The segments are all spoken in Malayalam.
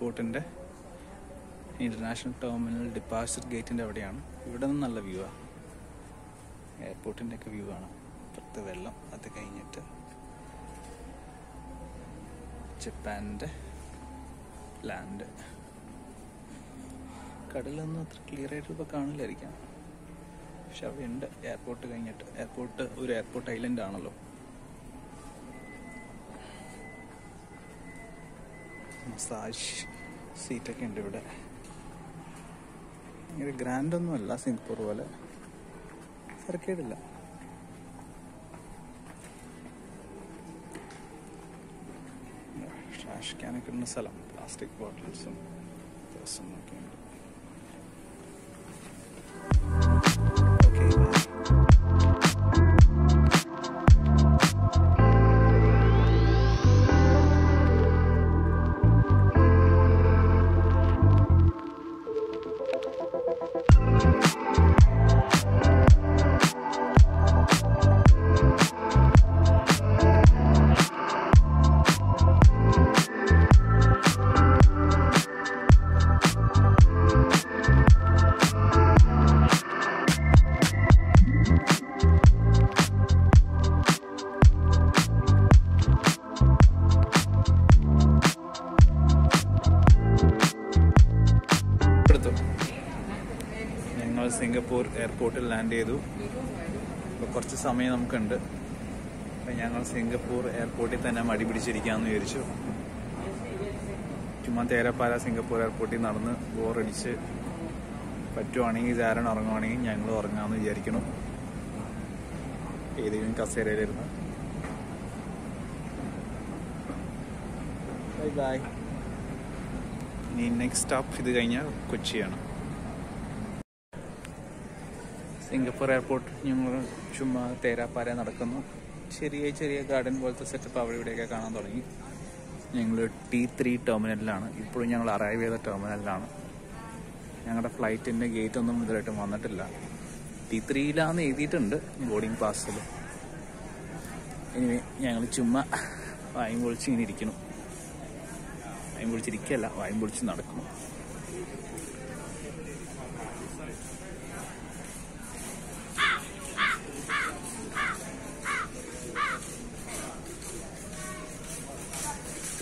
എയർപോർട്ടിന്റെ ഇന്റർനാഷണൽ ടെർമിനൽ ഡിപ്പാർച്ചർ ഗേറ്റിന്റെ അവിടെയാണ്. ഇവിടെ നിന്ന് നല്ല വ്യൂ ആണ് എയർപോർട്ടിന്റെ ഒക്കെ വ്യൂ ആണ്. പുറത്ത് വെള്ളം അത് കഴിഞ്ഞിട്ട് ജപ്പാന്റെ ലാൻഡ് കടലൊന്നും അത്ര ക്ലിയർ ആയിട്ട് ഇപ്പോൾ കാണില്ലായിരിക്കാം. പക്ഷെ അവിടെ ഉണ്ട് എയർപോർട്ട് കഴിഞ്ഞിട്ട്. എയർപോർട്ട് ഒരു എയർപോർട്ട് ഐലൻഡ് ആണല്ലോ. മസാജ് സീറ്റൊക്കെ ഉണ്ട് ഇവിടെ. ഭയങ്കര ഗ്രാൻഡ് ഒന്നും അല്ല സിംഗപ്പൂർ പോലെ. സർക്കേടില്ല ട്രാഷ് ക്യാനൊക്കെ ഉള്ള സ്ഥലം. പ്ലാസ്റ്റിക് ബോട്ടിൽസും ദിവസം നോക്കിയുണ്ട് ഞങ്ങൾ സിംഗപ്പൂർ എയർപോർട്ടിൽ ലാൻഡ് ചെയ്തു. അപ്പോൾ കുറച്ച് സമയം നമുക്കുണ്ട്. അപ്പം ഞങ്ങൾ സിംഗപ്പൂർ എയർപോർട്ടിൽ തന്നെ മടി പിടിച്ചിരിക്കാമെന്ന് വിചാരിച്ചു. ചുമ്മാ തേരപ്പാല സിംഗപ്പൂർ എയർപോർട്ടിൽ നടന്ന് ബോറടിച്ച് പറ്റുവാണെങ്കിൽ ചാരൻ ഉറങ്ങുവാണെങ്കിൽ ഞങ്ങൾ ഉറങ്ങാമെന്ന് വിചാരിക്കണം ഏതെങ്കിലും കസേരയിലിരുന്ന്. ബൈ ബൈ ഇനി നെക്സ്റ്റ് സ്റ്റോപ്പ് ഇത് കഴിഞ്ഞാൽ കൊച്ചിയാണ്. സിംഗപ്പൂർ എയർപോർട്ട് ഞങ്ങൾ ചുമ്മാ തേരാപ്പാര നടക്കുന്നു. ചെറിയ ചെറിയ ഗാർഡൻ പോലത്തെ സെറ്റപ്പ് അവിടെ ഇവിടെയൊക്കെ കാണാൻ തുടങ്ങി. ഞങ്ങൾ ടി ത്രീ ടെർമിനലിലാണ് ഇപ്പോഴും ഞങ്ങൾ അറൈവ് ചെയ്ത ടെർമിനലിലാണ് ഞങ്ങളുടെ ഫ്ലൈറ്റിന്റെ ഗേറ്റ് ഒന്നും ഇതുവരായിട്ടും വന്നിട്ടില്ല. ടി ത്രീയിലാന്ന് എഴുതിയിട്ടുണ്ട് ബോർഡിംഗ് പാസ്സിൽ ഇനി ഞങ്ങൾ ചുമ്മാ വായും പൊളിച്ച് ഇങ്ങനെ ഇരിക്കണം വായും പൊളിച്ചിരിക്കല്ല വായും പൊളിച്ച് നടക്കുന്നു.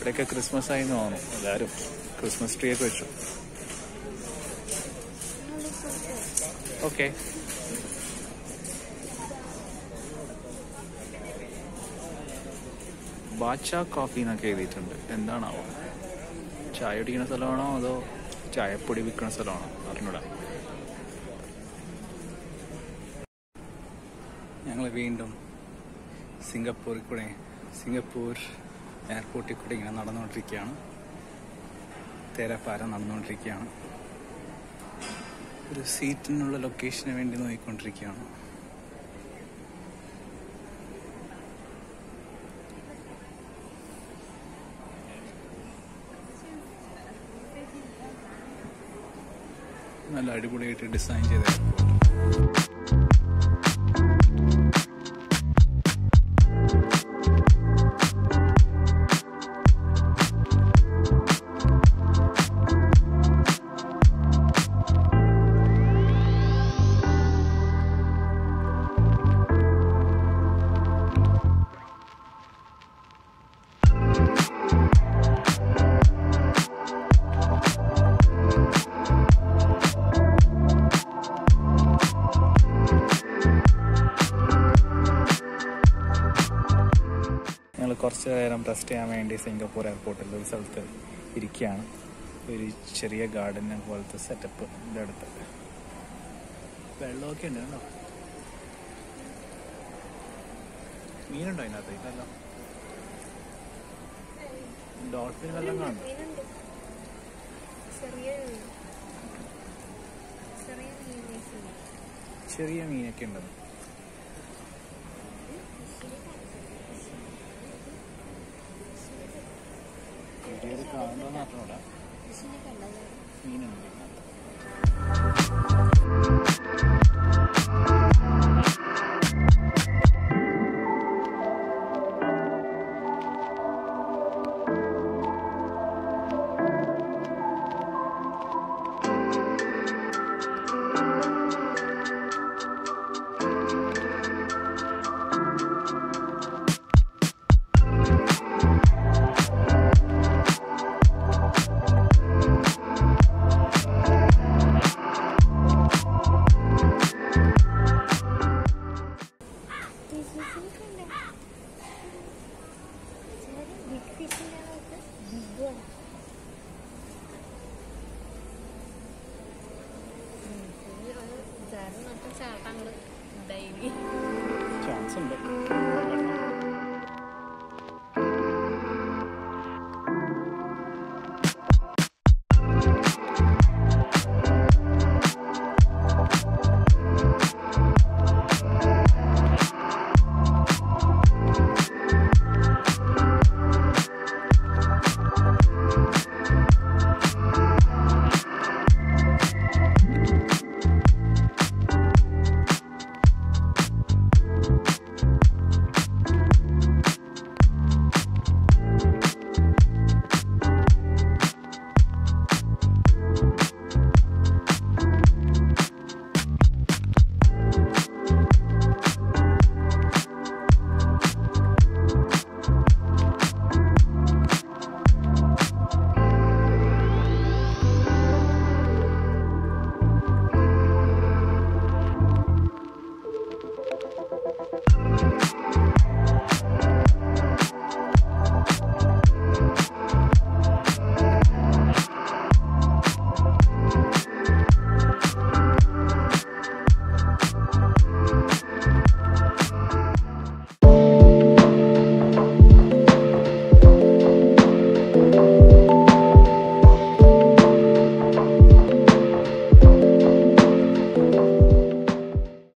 ഇവിടെയൊക്കെ ക്രിസ്മസ് ആയി തോന്നുന്നു. എല്ലാവരും ക്രിസ്മസ് ട്രീ ഒക്കെ വെച്ചു. ഓക്കെ ബാച്ച കോഫി എന്നൊക്കെ എഴുതിയിട്ടുണ്ട്. എന്താണാവോ? ചായ കുടിക്കുന്ന സ്ഥലമാണോ അതോ ചായപ്പൊടി വിൽക്കുന്ന സ്ഥലമാണോ? അറിഞ്ഞൂടാ. ഞങ്ങൾ വീണ്ടും സിംഗപ്പൂരിൽ കൂടെ സിംഗപ്പൂർ എയർപോർട്ടിൽ കൂടി ഇങ്ങനെ നടന്നുകൊണ്ടിരിക്കുകയാണ്. തേരപ്പാര നടന്നുകൊണ്ടിരിക്കുകയാണ്. ഒരു സീറ്റിനുള്ള ലൊക്കേഷന് വേണ്ടി നോക്കിക്കൊണ്ടിരിക്കുകയാണ്. നല്ല അടിപൊളിയായിട്ട് ഡിസൈൻ ചെയ്ത കുറച്ച് നേരം റെസ്റ്റ് ചെയ്യാൻ വേണ്ടി സിംഗപ്പൂർ എയർപോർട്ടിൽ ഒരു സ്ഥലത്ത് ഇരിക്കുകയാണ്. ഒരു ചെറിയ ഗാർഡൻ പോലത്തെ സെറ്റപ്പ് ഇതിന്റെ അടുത്ത് വെള്ളമൊക്കെ ഉണ്ട് കേട്ടോ മീനുണ്ടോ അതിനകത്ത്? ഇല്ലല്ലോ ഡോൾഫിൻ വെള്ളം കാണും. ചെറിയ മീനൊക്കെ ഉണ്ടെന്ന് കാണുന്നത് മാത്രമല്ല മീനുണ്ട്. tăng lực đầy đi. Chán